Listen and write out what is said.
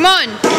Come on.